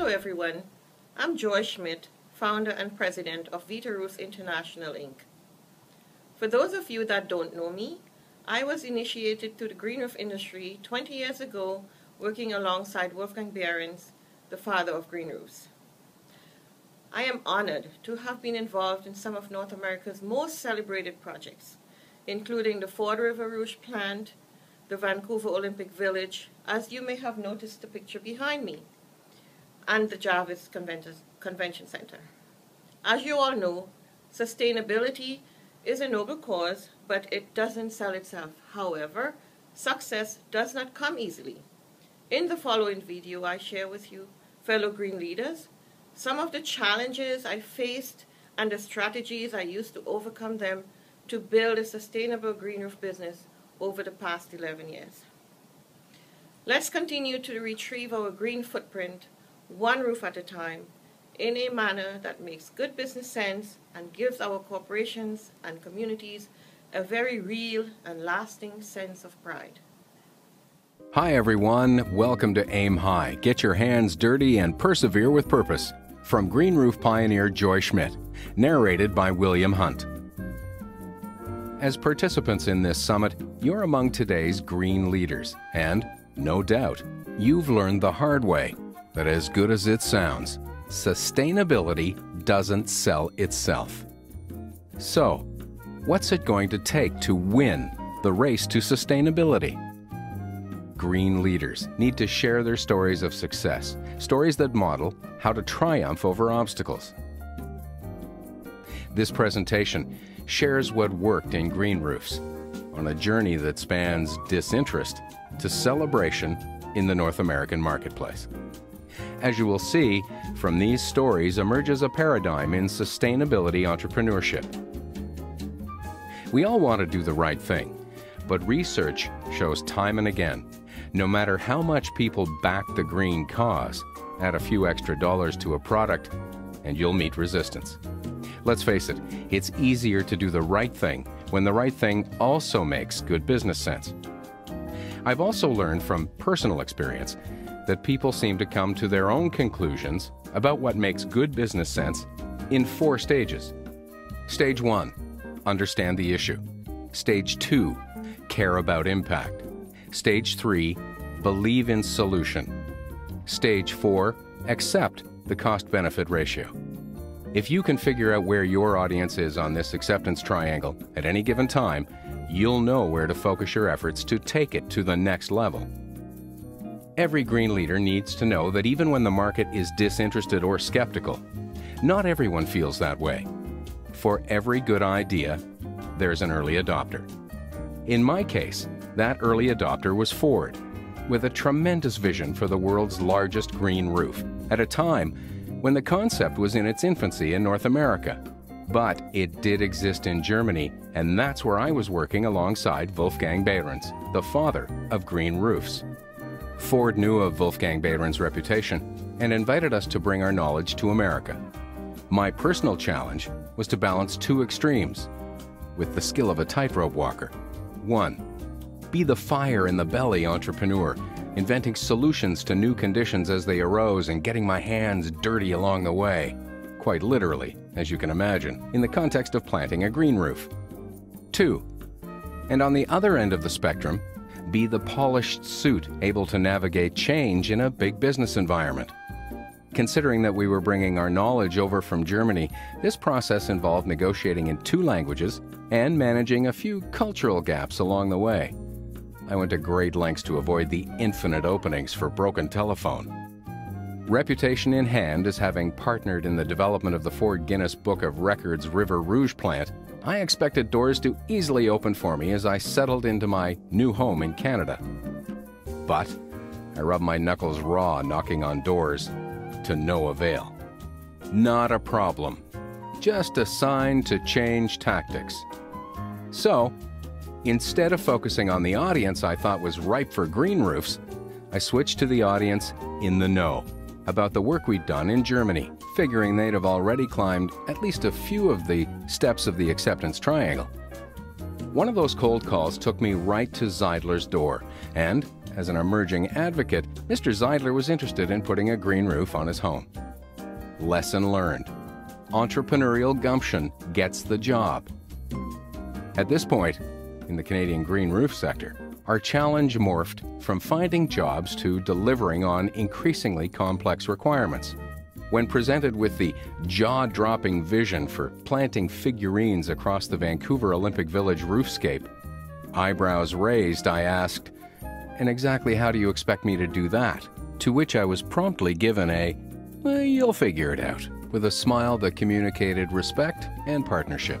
Hello everyone, I'm Joy Schmidt, founder and president of VitaRoofs International Inc. For those of you that don't know me, I was initiated to the green roof industry 20 years ago working alongside Wolfgang Behrens, the father of green roofs. I am honored to have been involved in some of North America's most celebrated projects, including the Ford River Rouge plant, the Vancouver Olympic Village, as you may have noticed the picture behind me, and the Javits Convention, Center. As you all know, sustainability is a noble cause, but it doesn't sell itself. However, success does not come easily. In the following video, I share with you, fellow green leaders, some of the challenges I faced and the strategies I used to overcome them to build a sustainable green roof business over the past 11 years. Let's continue to retrieve our green footprint one roof at a time in a manner that makes good business sense and gives our corporations and communities a very real and lasting sense of pride. Hi, everyone. Welcome to Aim High. Get your hands dirty and persevere with purpose. From Green Roof pioneer Joy Schmidt. Narrated by William Hunt. As participants in this summit, you're among today's green leaders. And, no doubt, you've learned the hard way that as good as it sounds, sustainability doesn't sell itself. So, what's it going to take to win the race to sustainability? Green leaders need to share their stories of success, stories that model how to triumph over obstacles. This presentation shares what worked in green roofs on a journey that spans disinterest to celebration in the North American marketplace. As you will see, from these stories emerges a paradigm in sustainability entrepreneurship. We all want to do the right thing, but research shows time and again, no matter how much people back the green cause, add a few extra dollars to a product, and you'll meet resistance. Let's face it, it's easier to do the right thing when the right thing also makes good business sense. I've also learned from personal experience that people seem to come to their own conclusions about what makes good business sense in four stages. Stage one, understand the issue. Stage two, care about impact. Stage three, believe in solution. Stage four, accept the cost benefit ratio. If you can figure out where your audience is on this acceptance triangle at any given time, you'll know where to focus your efforts to take it to the next level. Every green leader needs to know that even when the market is disinterested or skeptical, not everyone feels that way. For every good idea, there's an early adopter. In my case, that early adopter was Ford, with a tremendous vision for the world's largest green roof at a time when the concept was in its infancy in North America. But it did exist in Germany, and that's where I was working alongside Wolfgang Behrens, the father of green roofs. Ford knew of Wolfgang Behrens' reputation and invited us to bring our knowledge to America. My personal challenge was to balance two extremes with the skill of a tightrope walker. One, be the fire in the belly entrepreneur inventing solutions to new conditions as they arose and getting my hands dirty along the way. Quite literally, as you can imagine, in the context of planting a green roof. Two, and on the other end of the spectrum, be the polished suit able to navigate change in a big business environment. Considering that we were bringing our knowledge over from Germany, this process involved negotiating in two languages and managing a few cultural gaps along the way. I went to great lengths to avoid the infinite openings for broken telephone. Reputation in hand as having partnered in the development of the Ford Guinness Book of Records River Rouge plant, I expected doors to easily open for me as I settled into my new home in Canada. But I rubbed my knuckles raw knocking on doors to no avail. Not a problem, just a sign to change tactics. So, Instead of focusing on the audience I thought was ripe for green roofs, I switched to the audience in the know about the work we'd done in Germany, figuring they'd have already climbed at least a few of the steps of the acceptance triangle. One of those cold calls took me right to Zeidler's door, and as an emerging advocate, Mr. Zeidler was interested in putting a green roof on his home. Lesson learned. Entrepreneurial gumption gets the job. At this point, in the Canadian green roof sector, our challenge morphed from finding jobs to delivering on increasingly complex requirements. When presented with the jaw dropping vision for planting figurines across the Vancouver Olympic Village roofscape, eyebrows raised, I asked, And exactly how do you expect me to do that? To which I was promptly given a, well, You'll figure it out, with a smile that communicated respect and partnership.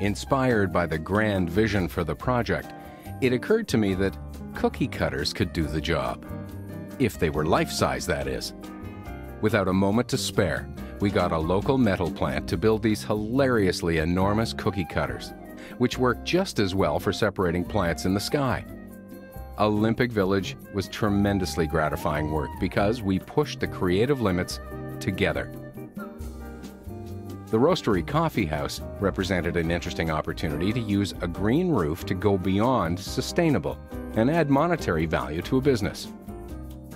Inspired by the grand vision for the project, it occurred to me that cookie cutters could do the job. If they were life size, that is. Without a moment to spare, we got a local metal plant to build these hilariously enormous cookie cutters, which work just as well for separating plants in the sky. Olympic Village was tremendously gratifying work because we pushed the creative limits together. The Roastery Coffee House represented an interesting opportunity to use a green roof to go beyond sustainable and add monetary value to a business.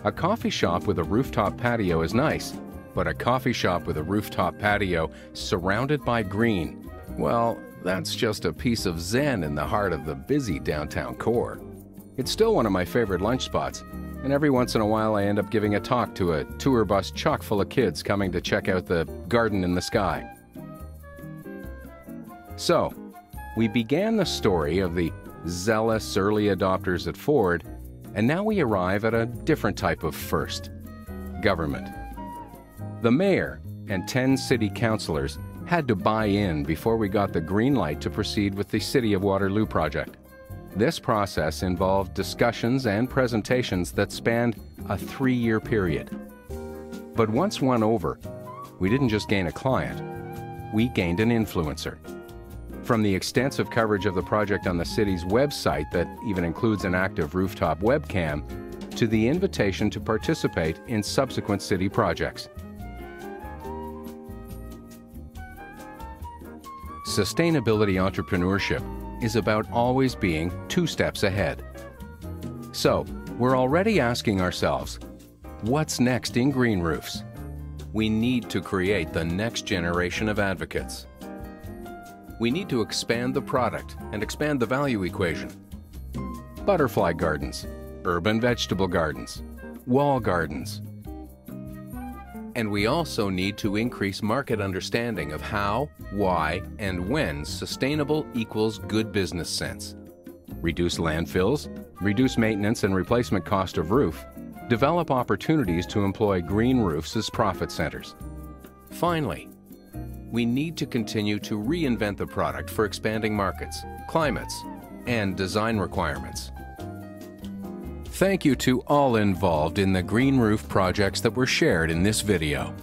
A coffee shop with a rooftop patio is nice, but a coffee shop with a rooftop patio surrounded by green, well, that's just a piece of zen in the heart of the busy downtown core. It's still one of my favorite lunch spots, and every once in a while I end up giving a talk to a tour bus chock full of kids coming to check out the garden in the sky. So, we began the story of the zealous early adopters at Ford, and now we arrive at a different type of first government. The mayor and 10 city councilors had to buy in before we got the green light to proceed with the City of Waterloo project. This process involved discussions and presentations that spanned a three year period. But once won over, we didn't just gain a client, we gained an influencer. From the extensive coverage of the project on the city's website that even includes an active rooftop webcam, to the invitation to participate in subsequent city projects. Sustainability entrepreneurship is about always being two steps ahead. So, we're already asking ourselves, what's next in green roofs? We need to create the next generation of advocates we need to expand the product and expand the value equation. Butterfly gardens, urban vegetable gardens, wall gardens. And we also need to increase market understanding of how, why, and when sustainable equals good business sense. Reduce landfills, reduce maintenance and replacement cost of roof, develop opportunities to employ green roofs as profit centers. Finally, we need to continue to reinvent the product for expanding markets, climates, and design requirements. Thank you to all involved in the green roof projects that were shared in this video.